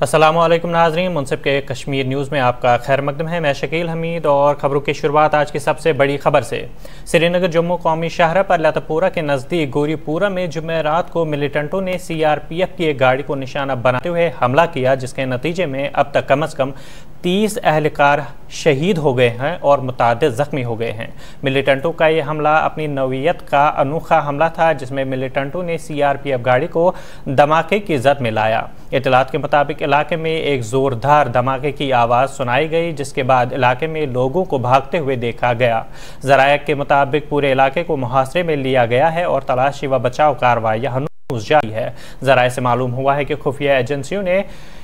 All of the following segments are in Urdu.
السلام علیکم ناظرین منصف کے کشمیر نیوز میں آپ کا خیر مقدم ہے۔ میں شکیل حمید اور خبروں کی شروعات آج کی سب سے بڑی خبر سے۔ سری نگر جموں قومی شہرہ پر لتپورہ کے نزدیک گوری پورہ میں جمعرات کو ملیٹنٹوں نے سی آر پی ایف کی ایک گاڑی کو نشانہ بناتے ہوئے حملہ کیا، جس کے نتیجے میں اب تک کم از کم تیس اہلکار شہید ہو گئے ہیں اور متعدد زخمی ہو گئے ہیں۔ ملیٹنٹوں کا یہ حملہ اپنی نوعیت کا انوکھا حملہ تھا، جس میں ملیٹنٹوں نے سی آر پی ایف گاڑی کو دھماکے کی زد میں لایا۔ اطلاعات کے مطابق علاقے میں ایک زوردار دھماکے کی آواز سنائی گئی، جس کے بعد علاقے میں لوگوں کو بھاگتے ہوئے دیکھا گیا۔ ذرائع کے مطابق پورے علاقے کو محاصرے میں لیا گیا ہے اور تلاشی و بچاؤ کاروائی ہنوز جاری ہے۔ ذرائع سے معلوم ہوا ہے کہ خفیہ ایجنسیوں نے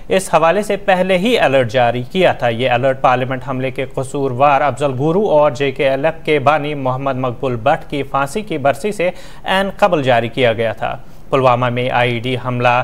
اس حوالے سے پہلے ہی الرٹ جاری کیا تھا۔ یہ الرٹ پارلیمنٹ حملے کے قصوروار افضل گورو اور جے کے ایل ایف کے بانی محمد مقبول بٹ کی پھانسی کی برسی سے این قبل جاری کیا گیا تھا۔ پلوامہ میں آئی ڈی حملہ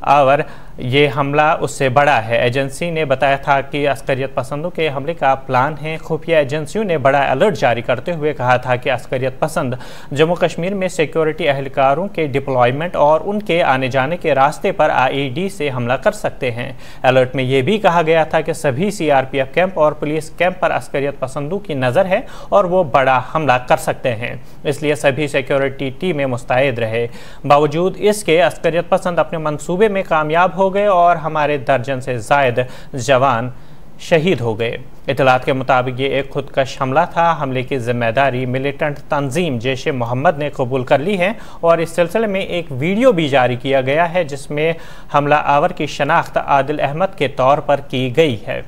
آور، یہ حملہ اس سے بڑا ہے۔ ایجنسی نے بتایا تھا کہ عسکریت پسندوں کے حملے کا پلان ہے۔ خفیہ ایجنسیوں نے بڑا الرٹ جاری کرتے ہوئے کہا تھا کہ عسکریت پسند جموں کشمیر میں سیکیورٹی اہلکاروں کے ڈپلائمنٹ اور ان کے آنے جانے کے راستے پر آئی ای ڈی سے حملہ کر سکتے ہیں۔ الرٹ میں یہ بھی کہا گیا تھا کہ سبھی C R P F camp اور پولیس کیمپ پر عسکریت پسندوں کی نظر ہے اور وہ بڑا حملہ کر سکتے ہیں۔ اس لیے سبھی سیکیورٹی ٹیمیں مستعد رہے۔ باوجود اس کے عسکریت پسند اپنے منصوبے میں کامیاب ہو گئے اور ہمارے درجن سے زائد جوان شہید ہو گئے۔ اطلاعات کے مطابق یہ ایک خودکش حملہ تھا۔ حملے کی ذمہ داری ملیٹنٹ تنظیم جیش محمد نے قبول کر لی ہے اور اس سلسلے میں ایک ویڈیو بھی جاری کیا گیا ہے جس میں حملہ آور کی شناخت عادل احمد کے طور پر کی گئی ہے۔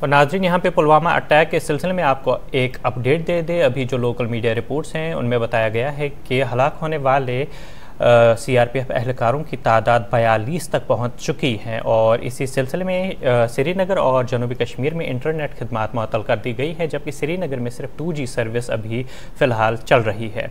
اور ناظرین، یہاں پہ پلوامہ اٹیک کے سلسلے میں آپ کو ایک اپڈیٹ دے دے۔ ابھی جو لوکل میڈیا رپورٹس ہیں، ان میں بتایا گیا ہے کہ ہلاک ہونے والے سی آر پی ایف اہلکاروں کی تعداد بیالیس تک پہنچ چکی ہیں اور اسی سلسلے میں سری نگر اور جنوبی کشمیر میں انٹرنیٹ خدمات معطل کر دی گئی ہے، جبکہ سری نگر میں صرف ٹو جی سروس ابھی فی الحال چل رہی ہے۔